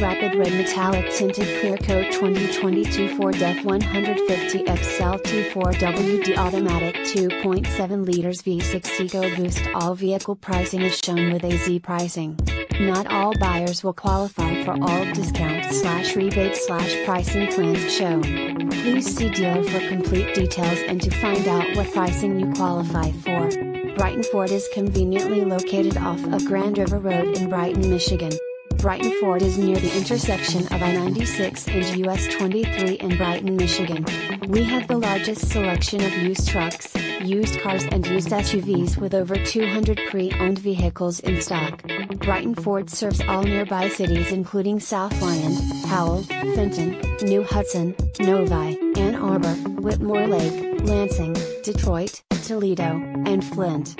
Rapid Red Metallic Tinted Clear Coat 2022 Ford F150 XLT 4WD Automatic 2.7 liters V6 EcoBoost All vehicle pricing is shown with AZ pricing. Not all buyers will qualify for all discounts slash rebate slash pricing plans shown. Please see dealer for complete details and to find out what pricing you qualify for. Brighton Ford is conveniently located off of Grand River Road in Brighton, Michigan. Brighton Ford is near the intersection of I-96 and US 23 in Brighton, Michigan. We have the largest selection of used trucks, used cars and used SUVs with over 200 pre-owned vehicles in stock. Brighton Ford serves all nearby cities including South Lyon, Howell, Fenton, New Hudson, Novi, Ann Arbor, Whitmore Lake, Lansing, Detroit, Toledo, and Flint.